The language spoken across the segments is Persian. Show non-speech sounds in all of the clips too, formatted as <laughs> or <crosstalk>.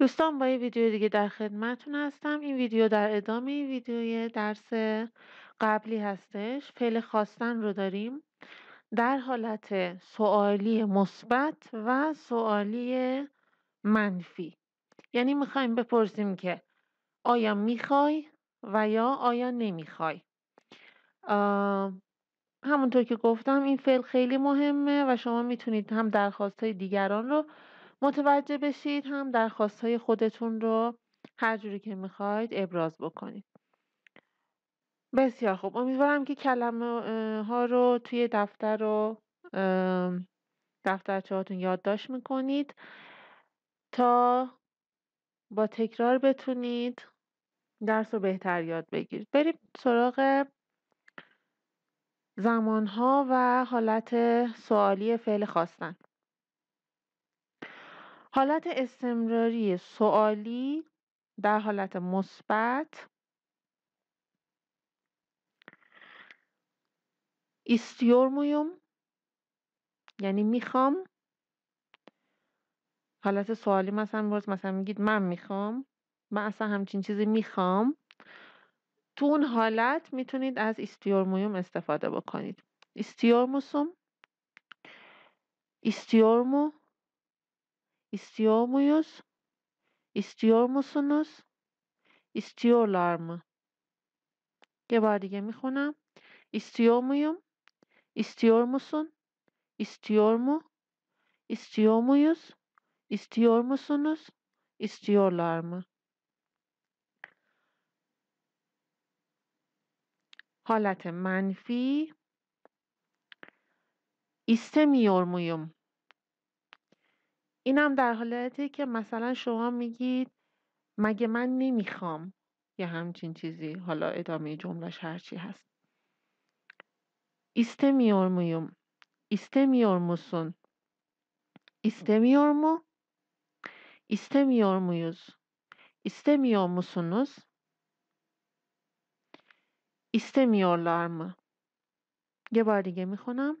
دوستان با یه ویدیو دیگه در خدمتتون هستم. این ویدیو در ادامه ویدیوی درس قبلی هستش. فعل خواستن رو داریم. در حالت سوالی مثبت و سوالی منفی. یعنی می‌خوایم بپرسیم که آیا می‌خوای و یا آیا نمی‌خوای. همونطور که گفتم این فعل خیلی مهمه و شما می‌تونید هم درخواست های دیگران رو متوجه بشید هم درخواست های خودتون رو هر جوری که می‌خواید ابراز بکنید. بسیار خوب. امیدوارم که کلمه ها رو توی دفتر و دفترچه هاتون یادداشت می‌کنید. تا با تکرار بتونید درس رو بهتر یاد بگیرید. بریم سراغ زمانها و حالت سوالی فعل خواستن. حالت استمراری سوالی در حالت مثبت istiyor یعنی می‌خوام. حالت سوالی مثلا باز مثلا میگید من می‌خوام من اصلا همچین چیزی می‌خوام. تو اون حالت می‌تونید از istiyor muyum استفاده بکنید. istiyor musun ایستیورمو istiyor muyuz? istiyor musunuz? istiyorlar mı? یه بار دیگه می‌خونم istiyor muyum? istiyor musun? istiyor mu? istiyor muyuz? istiyor musunuz? istiyorlar mı? حالت منفی istemiyor muyum اینم در حالتی که مثلا شما میگید مگه من نمی‌خوام یا همچین چیزی حالا ادامه جملهش هرچی هست istemiyor musun istemiyor mu istemiyor muyuz istemiyor musunuz istemiyorlar mı یه بار دیگه می‌خونم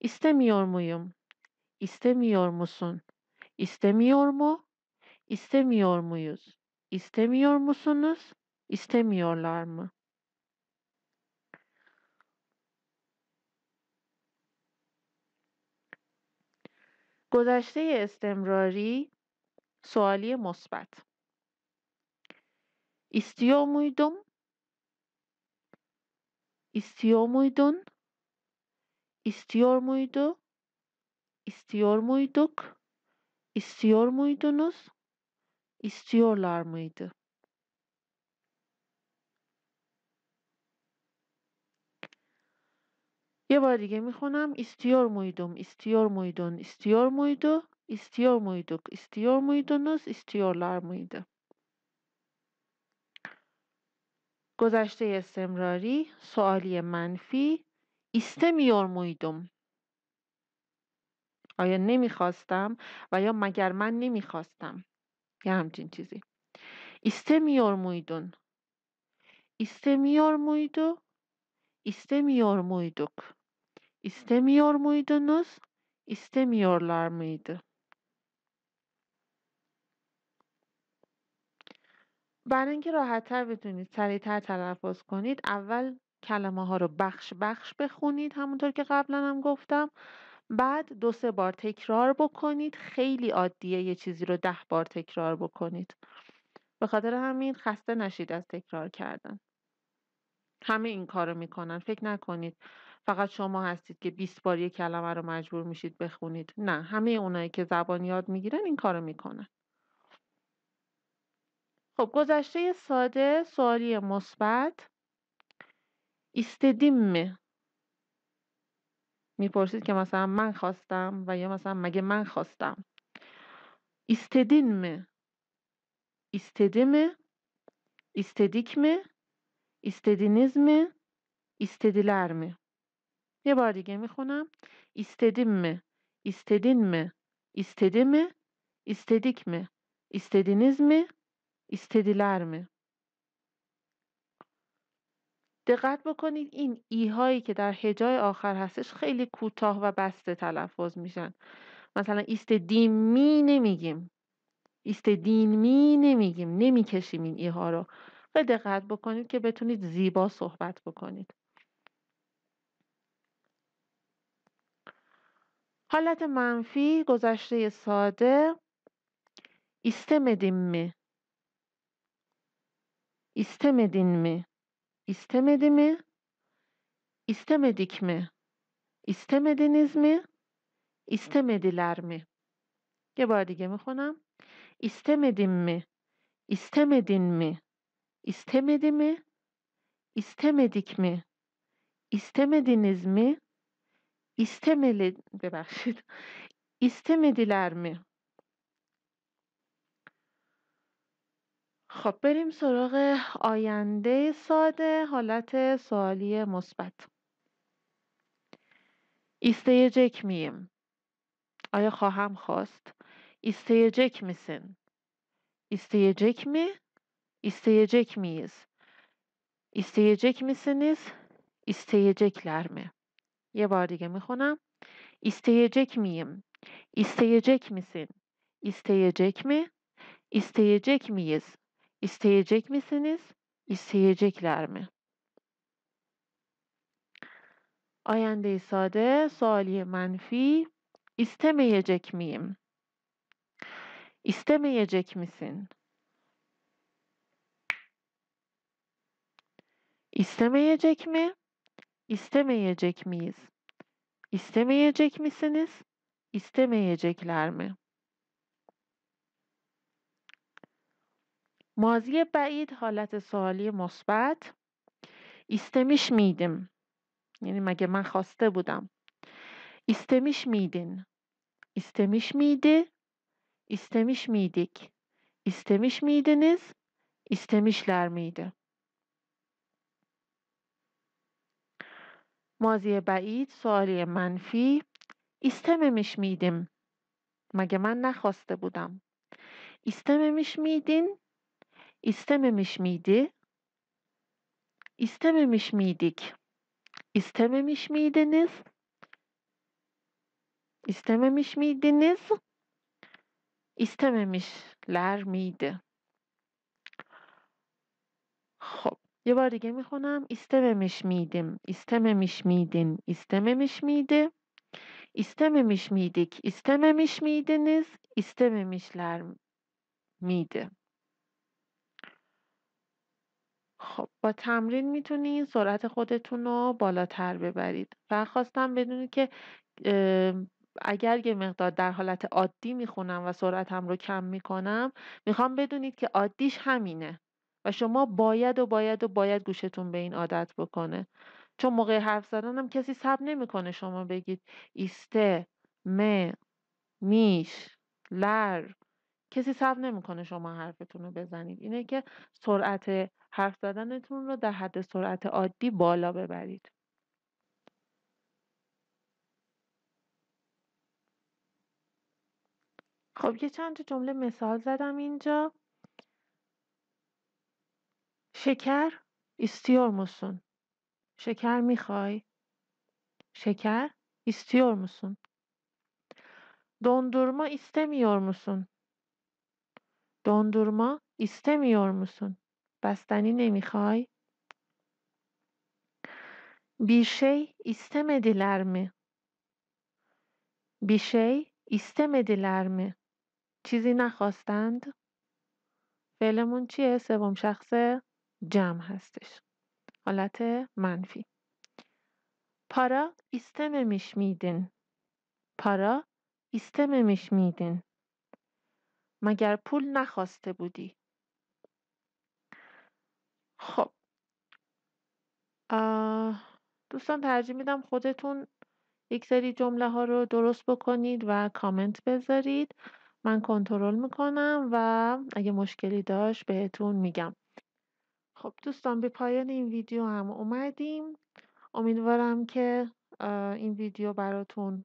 istemiyor musun İstemiyor mu? İstemiyor muyuz? İstemiyor musunuz? İstemiyorlar mı? گذشته استمراری سوالی مثبت İstiyor muydum? İstiyor muydun? İstiyor muydu? İstiyor muyduk? İstiyor muydunuz? İstiyorlar mıydı? یه بار دیگه می‌خونم istiyor muydum istiyor muydun istiyor muydu istiyor muyduk istiyor muydunuz istiyorlar mıydı گذشته استمراری سوالی منفی istemiyor muydum آیا نمی‌خواستم و یا مگر من نمی‌خواستم؟ یه همچین چیزی. istemiyor muydun istemiyor muydu istemiyor muyduk istemiyor muydunuz istemiyorlar mıydı برای اینکه راحتتر بتونید سریعتر تلفظ کنید اول کلمه ها رو بخش بخش بخونید همونطور که قبلا هم گفتم. بعد دو سه بار تکرار بکنید. خیلی عادیه یه چیزی رو ده بار تکرار بکنید. به خاطر همین خسته نشید از تکرار کردن. همه این کارو می‌کنن. فکر نکنید فقط شما هستید که 20 بار یک کلمه رو مجبور میشید بخونید. نه همه اونایی که زبان یاد می‌گیرن این کارو می‌کنن. خب گذشته ساده سوالی مثبت. استدیم می‌پرسید که مثلا من خواستم و یا مثلا مگه من خواستم mi istediniz mi istediler mi یه بار دیگه می‌خونم mi istedik mi istediniz mi istediler mi دقت بکنید این ای هایی که در هجای آخر هستش خیلی کوتاه و بسته تلفظ میشن. مثلا ایست دیمی نمیگیم. ایستدین می نمیگیم. نمی‌کشیم این ایها رو. خیلی دقت بکنید که بتونید زیبا صحبت بکنید. حالت منفی گذشته ساده. ایستمدیم می. ایستمدین می ایستمدی mi istemedik mi istemediniz mi istemediler mi یه بار دیگه میخونم istemedim mi istemedin mi istemedi mi istemedik mi istemediniz mi istemeli ببخشید <laughs> istemediler mi خب بریم سراغ آینده ساده حالت سوالی مثبت isteyecek miyim آیا خواهم خواست isteyecek misin isteyecek mi isteyecek miyiz isteyecek misiniz isteyecekler mi یه بار دیگه می‌خونم isteyecek miyim isteyecek misin isteyecek mi isteyecek miyiz İsteyecek misiniz? İsteyecekler mi? Ayende sade, suali menfi. İstemeyecek miyim? İstemeyecek misin? İstemeyecek mi? İstemeyecek miyiz? İstemeyecek misiniz? İstemeyecekler mi? ماضی بعید حالت سوالی مثبت ایستمیش میدیم. یعنی مگه من خواسته بودم. ایستمیش میدین. ایستمیش میده. ایستمیش میدیک. ایستمیش میدiniz istemişler miydi ماضی بعید سوالی منفی. ایستممیش میدیم. مگه من نخواسته بودم. ایستممیش میدین. İstememiş miydi? İstememiş miydik? İstememiş miydiniz? İstememiş miydiniz? İstememişler miydi? خب یه بار دیگه میخونم istememiş miydim istememiş miydin istememiş miydi istememiş miydik istememiş miydiniz istememişler miydi خب با تمرین می‌تونین سرعت خودتون رو بالاتر ببرید. فقط خواستم بدونید که اگر یه مقدار در حالت عادی می‌خونم و سرعتم رو کم می‌کنم می‌خوام بدونید که عادیش همینه و شما باید و باید و باید گوشتون به این عادت بکنه چون موقع حرف زدن هم کسی سب نمی‌کنه شما بگید ایسته م میش لر کسی صبر نمی‌کنه شما حرفتون رو بزنید اینه که سرعت حرف زدنتون رو در حد سرعت عادی بالا ببرید خب یه چند تا جمله مثال زدم اینجا شکر istiyor musun? شکر می‌خوای؟ شکر istiyor musun? Dondurma istemiyor musun? دندورما ایستمیور موسون بستنی نمی‌خوای بیشی ایستمدیلر می بیشی ایستمدیلر می چیزی نخواستند؟ فعلمون چیه؟ سوم شخص جمع هستش. حالت منفی. پارا ایستمه میش میدین. پارا ایستمه میش مگر پول نخواسته بودی؟ خب. دوستان ترجیح میدم خودتون یک سری جمله ها رو درست بکنید و کامنت بذارید. من کنترل می‌کنم و اگه مشکلی داشت بهتون میگم. خب دوستان به پایان این ویدیو هم اومدیم. امیدوارم که این ویدیو براتون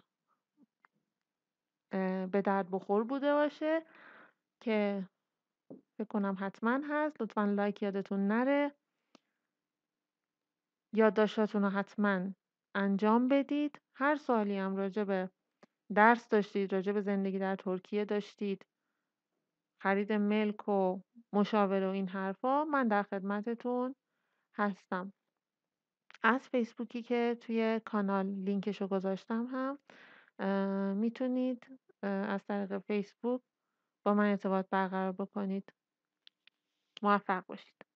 به درد بخور بوده باشه. که فکر کنم حتما هست لطفا لایک یادتون نره. یادداشتاتون رو حتما انجام بدید. هر سوالی هم راجع به درس داشتید راجع به زندگی در ترکیه داشتید خرید ملک و مشاوره و این حرفا من در خدمتتون هستم. از فیسبوکی که توی کانال لینکشو گذاشتم هم می‌تونید از طریق فیسبوک با من ارتباط برقرار بکنید. موفق باشید.